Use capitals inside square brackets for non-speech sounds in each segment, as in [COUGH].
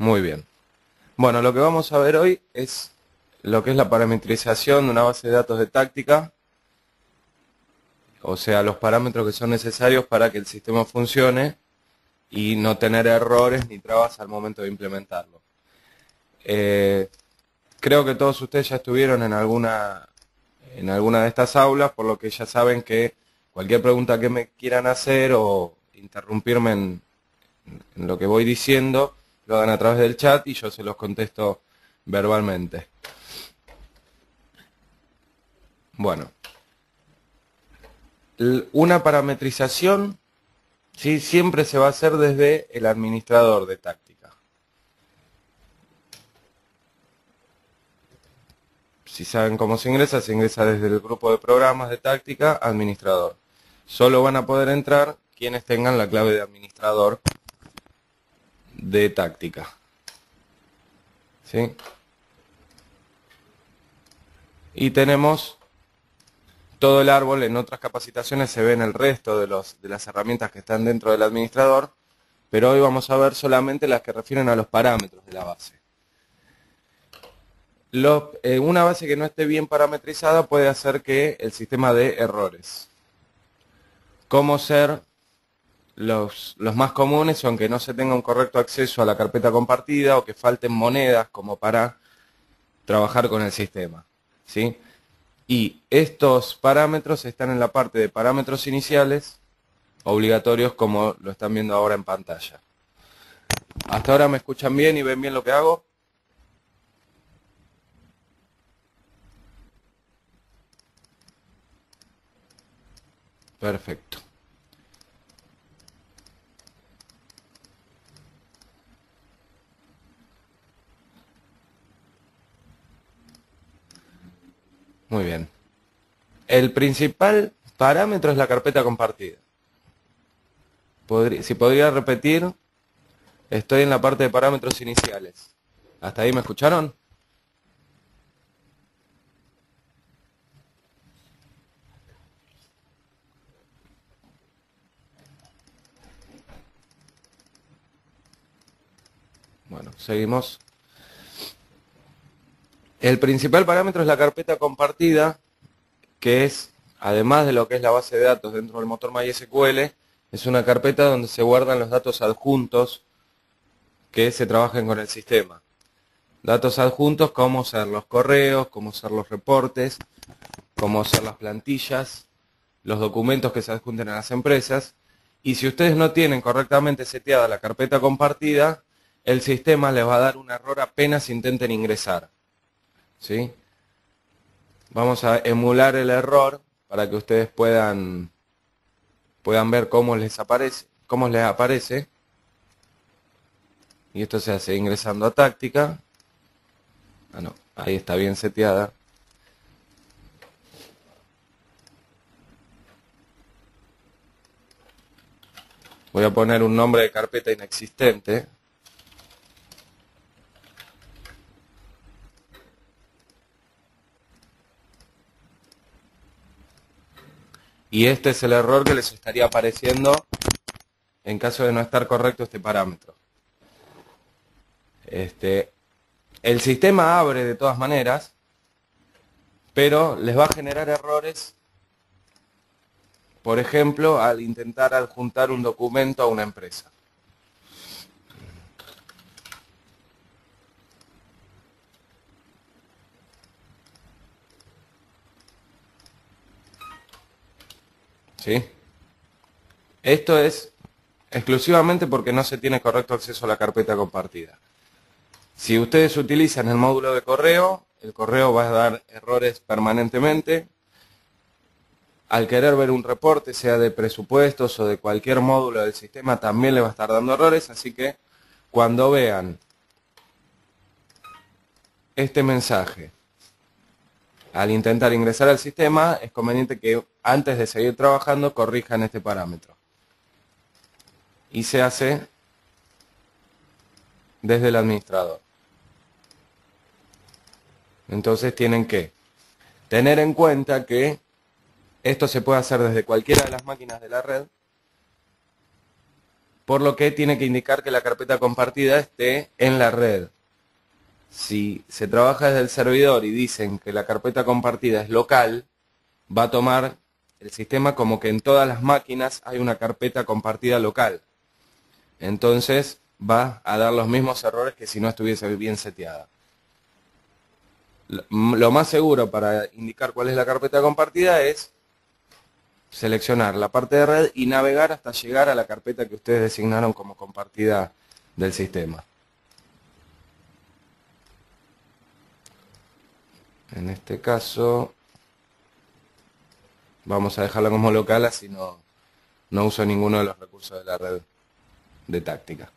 Muy bien. Bueno, lo que vamos a ver hoy es lo que es la parametrización de una base de datos de táctica, o sea, los parámetros que son necesarios para que el sistema funcione y no tener errores ni trabas al momento de implementarlo. Eh, creo que todos ustedes ya estuvieron en alguna, en alguna de estas aulas, por lo que ya saben que cualquier pregunta que me quieran hacer o interrumpirme en, en lo que voy diciendo, lo hagan a través del chat y yo se los contesto verbalmente. Bueno, una parametrización ¿sí? siempre se va a hacer desde el administrador de táctica. Si saben cómo se ingresa, se ingresa desde el grupo de programas de táctica, administrador. Solo van a poder entrar quienes tengan la clave de administrador de táctica. ¿Sí? Y tenemos todo el árbol, en otras capacitaciones se ven el resto de, los, de las herramientas que están dentro del administrador, pero hoy vamos a ver solamente las que refieren a los parámetros de la base. Eh, una base que no esté bien parametrizada puede hacer que el sistema dé errores. ¿Cómo ser los, más comunes son que no se tenga un correcto acceso a la carpeta compartida o que falten monedas como para trabajar con el sistema. ¿sí? Y estos parámetros están en la parte de parámetros iniciales, obligatorios como lo están viendo ahora en pantalla. ¿Hasta ahora me escuchan bien y ven bien lo que hago? Perfecto. Muy bien. El principal parámetro es la carpeta compartida. si podría repetir, estoy en la parte de parámetros iniciales. ¿Hasta ahí me escucharon? Bueno, seguimos. El principal parámetro es la carpeta compartida, que es, además de lo que es la base de datos dentro del motor MySQL, es una carpeta donde se guardan los datos adjuntos que se trabajen con el sistema. Datos adjuntos como ser los correos, como ser los reportes, como ser las plantillas, los documentos que se adjunten a las empresas. Y si ustedes no tienen correctamente seteada la carpeta compartida, el sistema les va a dar un error apenas intenten ingresar. ¿Sí? Vamos a emular el error para que ustedes puedan, puedan ver cómo les aparece, cómo les aparece. Y esto se hace ingresando a táctica. Ah, no, ahí está bien seteada. Voy a poner un nombre de carpeta inexistente. Y este es el error que les estaría apareciendo en caso de no estar correcto este parámetro. Este, el sistema abre de todas maneras, pero les va a generar errores, por ejemplo, al intentar adjuntar un documento a una empresa. ¿Sí? Esto es exclusivamente porque no se tiene correcto acceso a la carpeta compartida. Si ustedes utilizan el módulo de correo, el correo va a dar errores permanentemente. Al querer ver un reporte, sea de presupuestos o de cualquier módulo del sistema, también le va a estar dando errores. Así que cuando vean este mensaje al intentar ingresar al sistema, es conveniente que antes de seguir trabajando corrijan este parámetro. Y se hace desde el administrador. Entonces tienen que tener en cuenta que esto se puede hacer desde cualquiera de las máquinas de la red, por lo que tiene que indicar que la carpeta compartida esté en la red. Si se trabaja desde el servidor y dicen que la carpeta compartida es local, va a tomar el sistema como que en todas las máquinas hay una carpeta compartida local. Entonces va a dar los mismos errores que si no estuviese bien seteada. Lo más seguro para indicar cuál es la carpeta compartida es seleccionar la parte de red y navegar hasta llegar a la carpeta que ustedes designaron como compartida del sistema. En este caso vamos a dejarla como local así no, no uso ninguno de los recursos de la red de táctica.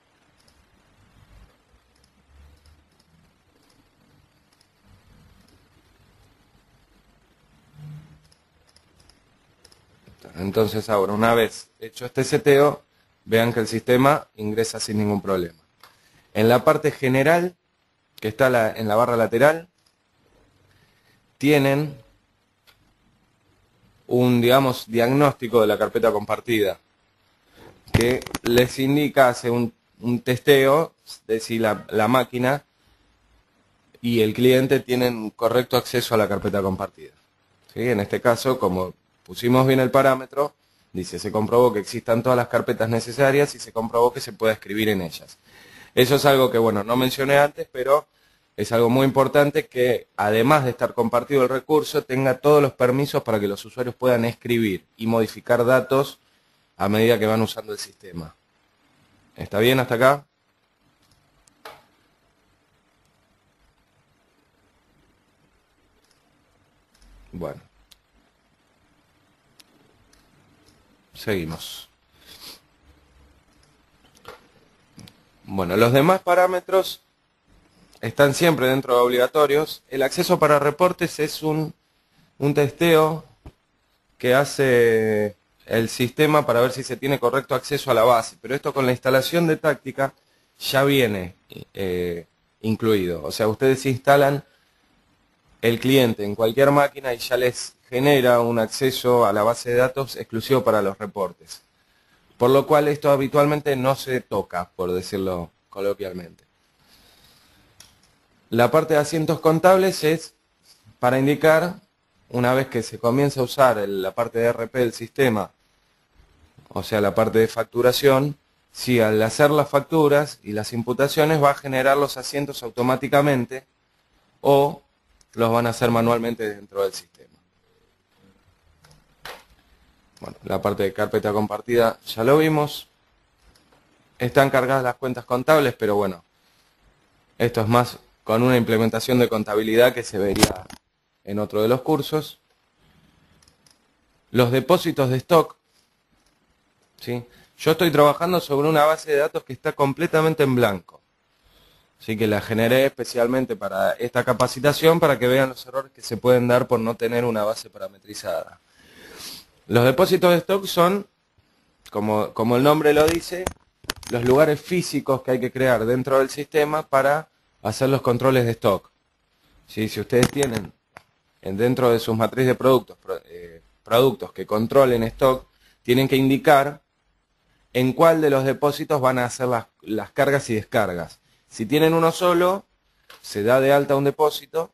Entonces ahora, una vez hecho este seteo, vean que el sistema ingresa sin ningún problema. En la parte general, que está en la barra lateral, tienen un, digamos, diagnóstico de la carpeta compartida, que les indica, hace un, testeo de si la, la máquina y el cliente tienen correcto acceso a la carpeta compartida. ¿Sí? En este caso, como pusimos bien el parámetro, dice, se comprobó que existan todas las carpetas necesarias y se comprobó que se puede escribir en ellas. Eso es algo que, bueno, no mencioné antes, pero es algo muy importante que, además de estar compartido el recurso, tenga todos los permisos para que los usuarios puedan escribir y modificar datos a medida que van usando el sistema. ¿Está bien hasta acá? Bueno. Seguimos. Bueno, los demás parámetros están siempre dentro de obligatorios. El acceso para reportes es un, un testeo que hace el sistema para ver si se tiene correcto acceso a la base. Pero esto con la instalación de táctica ya viene eh, incluido. O sea, ustedes instalan el cliente en cualquier máquina y ya les genera un acceso a la base de datos exclusivo para los reportes. Por lo cual esto habitualmente no se toca, por decirlo coloquialmente. La parte de asientos contables es para indicar, una vez que se comienza a usar la parte de RP del sistema, o sea, la parte de facturación, si al hacer las facturas y las imputaciones va a generar los asientos automáticamente o los van a hacer manualmente dentro del sistema. Bueno, la parte de carpeta compartida ya lo vimos. Están cargadas las cuentas contables, pero bueno, esto es más con una implementación de contabilidad que se vería en otro de los cursos. Los depósitos de stock. ¿sí? Yo estoy trabajando sobre una base de datos que está completamente en blanco. Así que la generé especialmente para esta capacitación para que vean los errores que se pueden dar por no tener una base parametrizada. Los depósitos de stock son, como, como el nombre lo dice, los lugares físicos que hay que crear dentro del sistema para hacer los controles de stock. Si ustedes tienen dentro de sus matrices de productos, eh, productos que controlen stock, tienen que indicar en cuál de los depósitos van a hacer las, las cargas y descargas. Si tienen uno solo, se da de alta un depósito,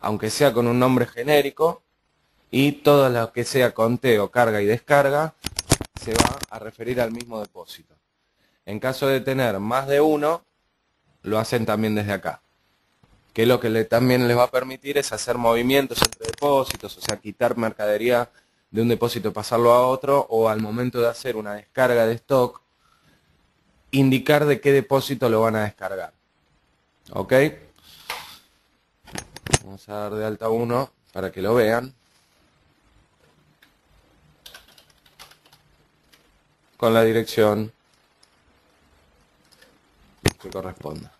aunque sea con un nombre genérico, y todo lo que sea conteo, carga y descarga se va a referir al mismo depósito. En caso de tener más de uno, lo hacen también desde acá. Que lo que también les va a permitir es hacer movimientos entre depósitos, o sea, quitar mercadería de un depósito pasarlo a otro, o al momento de hacer una descarga de stock, indicar de qué depósito lo van a descargar. ¿Ok? Vamos a dar de alta uno para que lo vean. con la dirección que corresponda.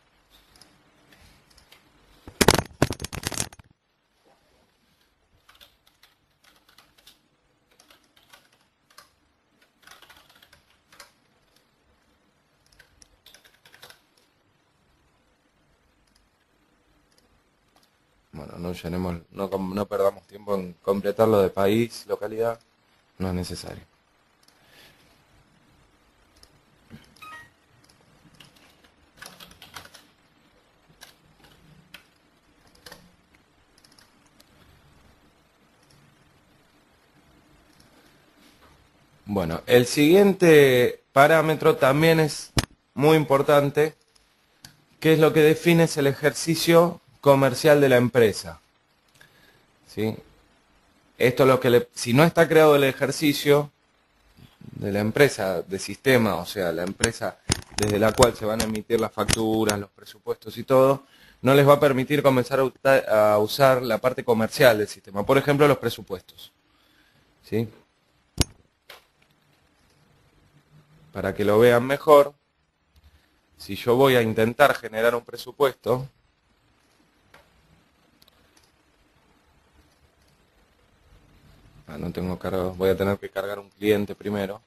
Bueno, no llenemos, no, no perdamos tiempo en completarlo de país, localidad, no es necesario. Bueno, el siguiente parámetro también es muy importante, que es lo que define es el ejercicio comercial de la empresa. ¿Sí? Esto es lo que le, si no está creado el ejercicio de la empresa de sistema, o sea, la empresa desde la cual se van a emitir las facturas, los presupuestos y todo, no les va a permitir comenzar a, usar la parte comercial del sistema. Por ejemplo, los presupuestos. ¿Sí? Para que lo vean mejor, si yo voy a intentar generar un presupuesto, ah, no tengo cargo, voy a tener que cargar un cliente primero.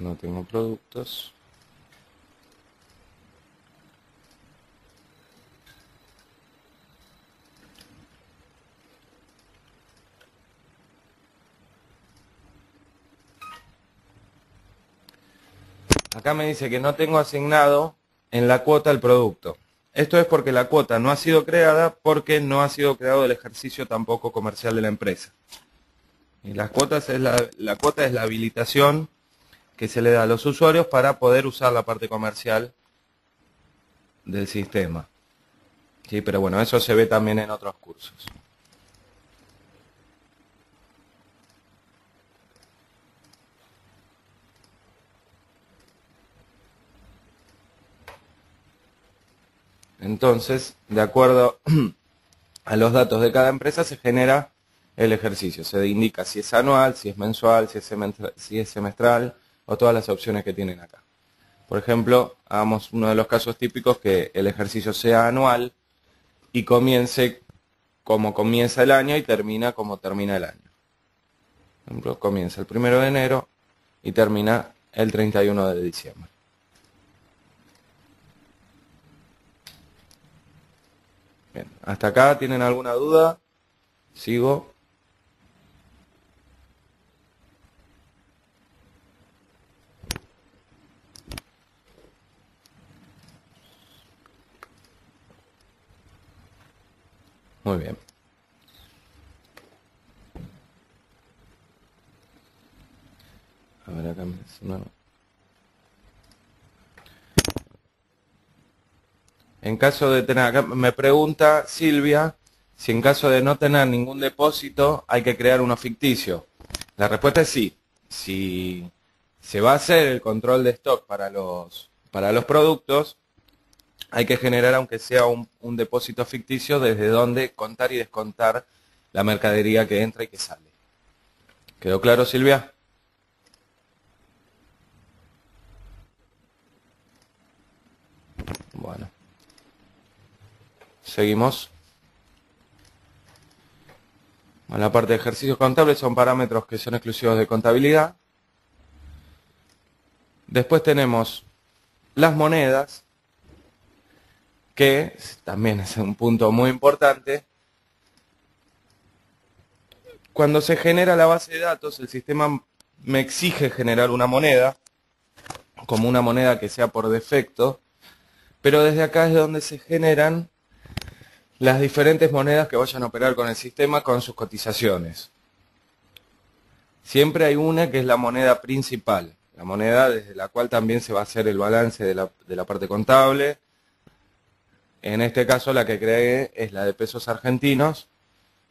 No tengo productos Acá me dice que no tengo asignado en la cuota el producto. Esto es porque la cuota no ha sido creada porque no ha sido creado el ejercicio tampoco comercial de la empresa. Y las cuotas es la, la cuota es la habilitación que se le da a los usuarios para poder usar la parte comercial del sistema. Sí, pero bueno, eso se ve también en otros cursos. Entonces, de acuerdo [CLEARS THROAT] a los datos de cada empresa, se genera el ejercicio. Se indica si es anual, si es mensual, si es semestral, o todas las opciones que tienen acá. Por ejemplo, hagamos uno de los casos típicos que el ejercicio sea anual y comience como comienza el año y termina como termina el año. Por ejemplo, comienza el primero de enero y termina el 31 de diciembre. Bien, hasta acá tienen alguna duda. Sigo. Muy bien. A ver, acá me... En caso de tener, me pregunta Silvia, si en caso de no tener ningún depósito hay que crear uno ficticio. La respuesta es sí. Si se va a hacer el control de stock para los, para los productos, hay que generar, aunque sea un, depósito ficticio, desde donde contar y descontar la mercadería que entra y que sale. ¿Quedó claro, Silvia? Bueno. Seguimos. la parte de ejercicios contables son parámetros que son exclusivos de contabilidad. Después tenemos las monedas, que también es un punto muy importante, cuando se genera la base de datos, el sistema me exige generar una moneda, como una moneda que sea por defecto, pero desde acá es donde se generan las diferentes monedas que vayan a operar con el sistema con sus cotizaciones. Siempre hay una que es la moneda principal, la moneda desde la cual también se va a hacer el balance de la, de la parte contable, en este caso la que creé es la de pesos argentinos,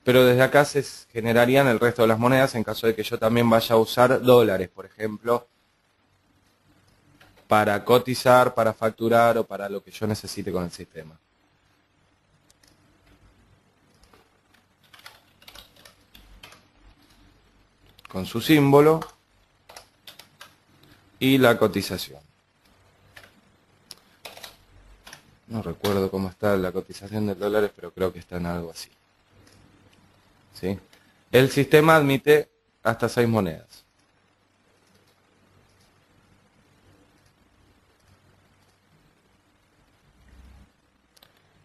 pero desde acá se generarían el resto de las monedas en caso de que yo también vaya a usar dólares, por ejemplo, para cotizar, para facturar o para lo que yo necesite con el sistema. Con su símbolo y la cotización. No recuerdo cómo está la cotización de dólares, pero creo que está en algo así. ¿sí? El sistema admite hasta seis monedas.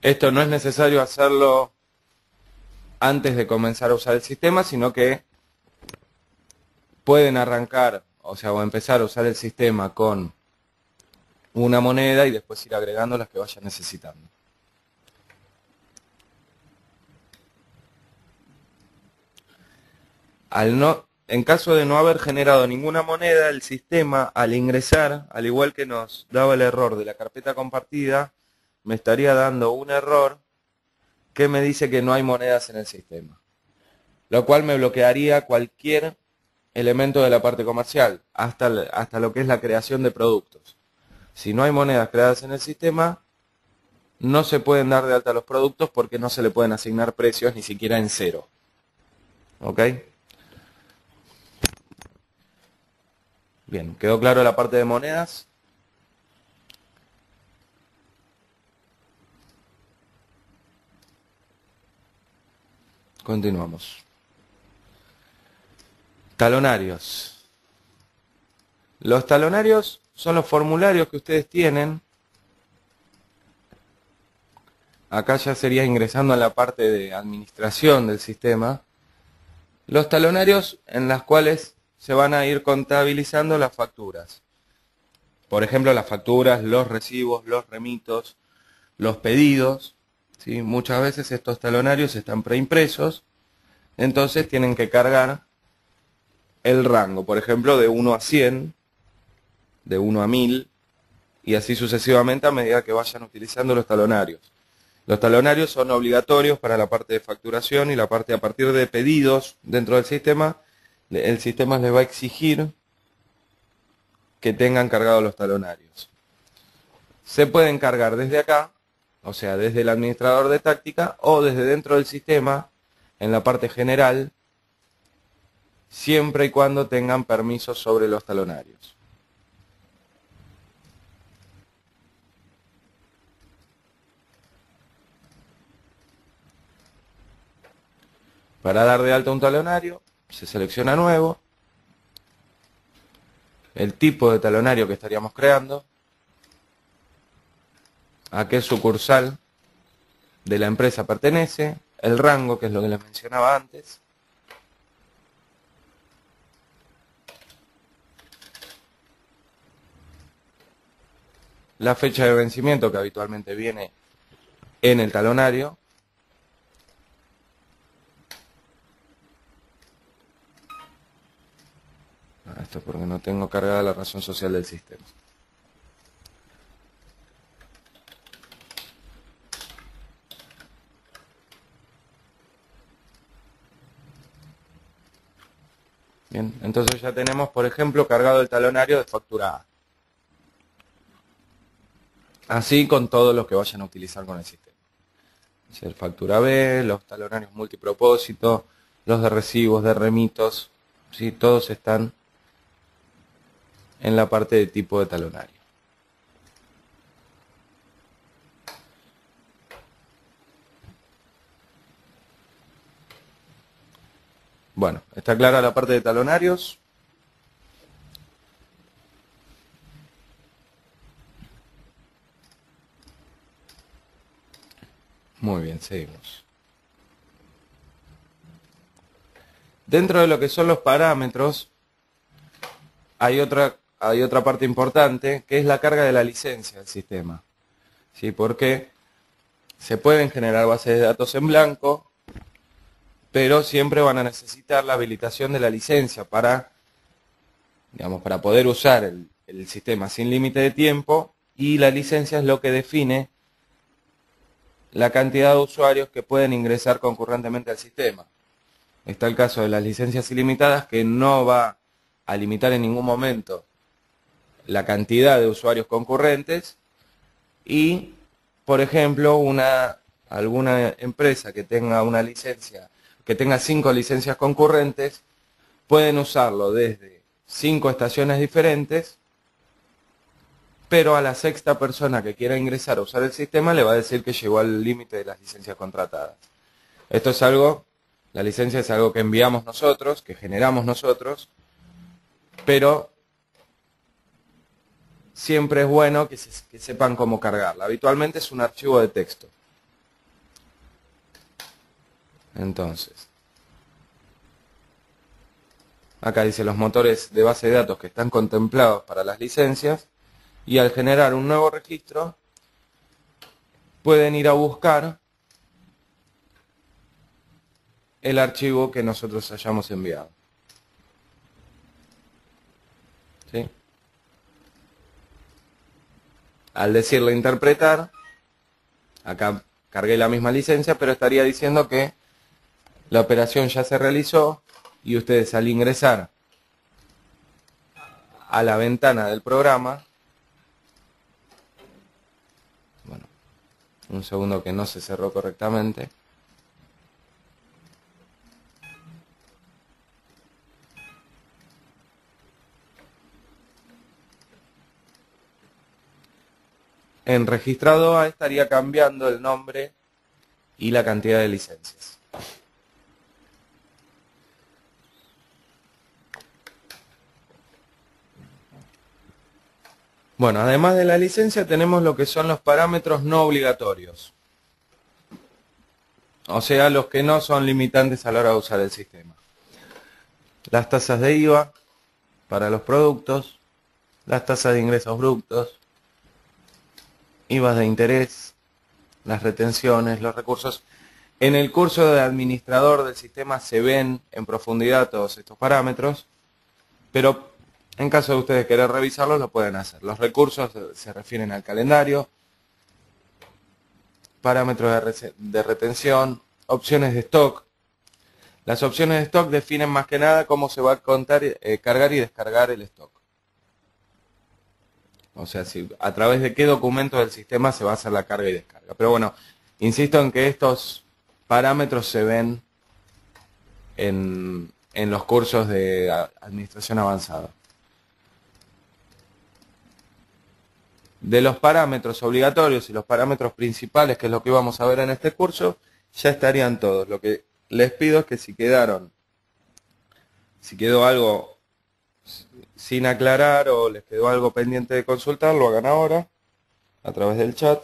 Esto no es necesario hacerlo antes de comenzar a usar el sistema, sino que pueden arrancar, o sea, o empezar a usar el sistema con una moneda y después ir agregando las que vayan necesitando. Al no, en caso de no haber generado ninguna moneda, el sistema al ingresar, al igual que nos daba el error de la carpeta compartida, me estaría dando un error que me dice que no hay monedas en el sistema. Lo cual me bloquearía cualquier elemento de la parte comercial, hasta, hasta lo que es la creación de productos. Si no hay monedas creadas en el sistema, no se pueden dar de alta los productos porque no se le pueden asignar precios ni siquiera en cero. ¿Ok? Bien, ¿quedó claro la parte de monedas? Continuamos. Talonarios. Los talonarios son los formularios que ustedes tienen. Acá ya sería ingresando a la parte de administración del sistema. Los talonarios en las cuales se van a ir contabilizando las facturas. Por ejemplo, las facturas, los recibos, los remitos, los pedidos. ¿sí? Muchas veces estos talonarios están preimpresos, entonces tienen que cargar el rango, por ejemplo, de 1 a 100, de 1 a 1000, y así sucesivamente a medida que vayan utilizando los talonarios. Los talonarios son obligatorios para la parte de facturación y la parte a partir de pedidos dentro del sistema el sistema les va a exigir que tengan cargados los talonarios. Se pueden cargar desde acá, o sea, desde el administrador de táctica o desde dentro del sistema, en la parte general, siempre y cuando tengan permisos sobre los talonarios. Para dar de alta un talonario, se selecciona nuevo, el tipo de talonario que estaríamos creando, a qué sucursal de la empresa pertenece, el rango, que es lo que les mencionaba antes, la fecha de vencimiento que habitualmente viene en el talonario, Esto porque no tengo cargada la razón social del sistema. Bien, entonces ya tenemos, por ejemplo, cargado el talonario de factura A. Así con todos los que vayan a utilizar con el sistema. El factura B, los talonarios multipropósito, los de recibos, de remitos, ¿sí? todos están en la parte de tipo de talonario. Bueno, ¿está clara la parte de talonarios? Muy bien, seguimos. Dentro de lo que son los parámetros, hay otra hay otra parte importante, que es la carga de la licencia del sistema. ¿Sí? Porque se pueden generar bases de datos en blanco, pero siempre van a necesitar la habilitación de la licencia para, digamos, para poder usar el, el sistema sin límite de tiempo y la licencia es lo que define la cantidad de usuarios que pueden ingresar concurrentemente al sistema. Está el caso de las licencias ilimitadas que no va a limitar en ningún momento la cantidad de usuarios concurrentes y, por ejemplo, una, alguna empresa que tenga una licencia, que tenga cinco licencias concurrentes, pueden usarlo desde cinco estaciones diferentes, pero a la sexta persona que quiera ingresar a usar el sistema le va a decir que llegó al límite de las licencias contratadas. Esto es algo La licencia es algo que enviamos nosotros, que generamos nosotros, pero siempre es bueno que, sepan cómo cargarla. Habitualmente es un archivo de texto. Entonces, acá dice los motores de base de datos que están contemplados para las licencias y al generar un nuevo registro pueden ir a buscar el archivo que nosotros hayamos enviado. ¿Sí? Al decirle interpretar, acá cargué la misma licencia, pero estaría diciendo que la operación ya se realizó y ustedes al ingresar a la ventana del programa, bueno, un segundo que no se cerró correctamente, en registrado A estaría cambiando el nombre y la cantidad de licencias. Bueno, además de la licencia tenemos lo que son los parámetros no obligatorios. O sea, los que no son limitantes a la hora de usar el sistema. Las tasas de IVA para los productos, las tasas de ingresos brutos, De interés, las retenciones, los recursos. En el curso de administrador del sistema se ven en profundidad todos estos parámetros, pero en caso de ustedes querer revisarlos, lo pueden hacer. Los recursos se refieren al calendario, parámetros de, retención, opciones de stock. Las opciones de stock definen más que nada cómo se va a eh, cargar y descargar el stock. O sea, si, a través de qué documento del sistema se va a hacer la carga y descarga. Pero bueno, insisto en que estos parámetros se ven en, en los cursos de administración avanzada. De los parámetros obligatorios y los parámetros principales, que es lo que vamos a ver en este curso, ya estarían todos. Lo que les pido es que si quedaron, si quedó algo sin aclarar o les quedó algo pendiente de consultar, lo hagan ahora a través del chat.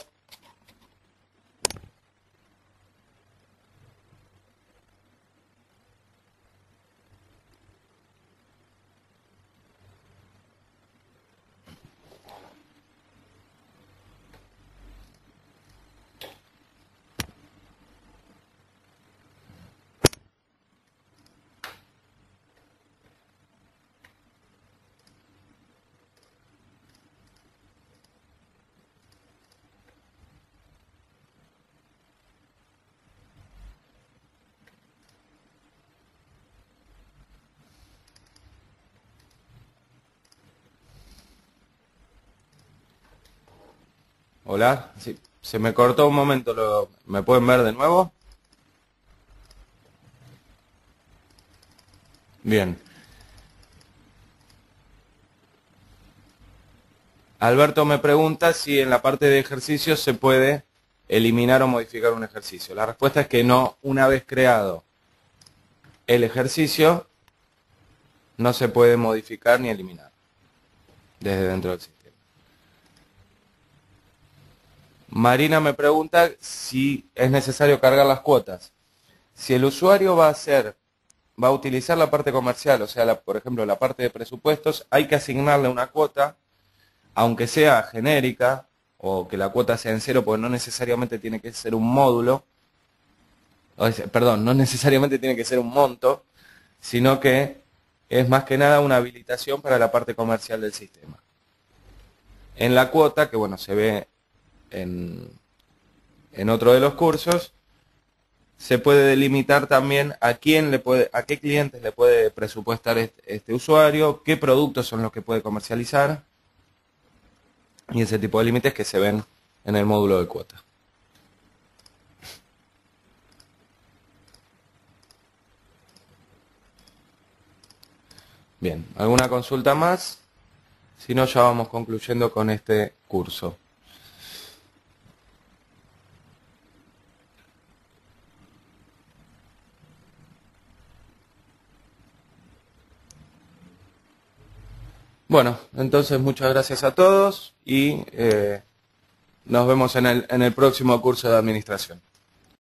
Hola, se me cortó un momento, ¿me pueden ver de nuevo? Bien. Alberto me pregunta si en la parte de ejercicios se puede eliminar o modificar un ejercicio. La respuesta es que no, una vez creado el ejercicio, no se puede modificar ni eliminar desde dentro del sistema. Marina me pregunta si es necesario cargar las cuotas. Si el usuario va a hacer, va a utilizar la parte comercial, o sea, por ejemplo, la parte de presupuestos, hay que asignarle una cuota, aunque sea genérica, o que la cuota sea en cero, porque no necesariamente tiene que ser un módulo, perdón, no necesariamente tiene que ser un monto, sino que es más que nada una habilitación para la parte comercial del sistema. En la cuota, que bueno, se ve en, otro de los cursos, se puede delimitar también a quién le puede, a qué clientes le puede presupuestar este, este, usuario, qué productos son los que puede comercializar y ese tipo de límites que se ven en el módulo de cuota. Bien, ¿alguna consulta más? Si no, ya vamos concluyendo con este curso. Bueno, entonces muchas gracias a todos y eh, nos vemos en el, en el próximo curso de administración.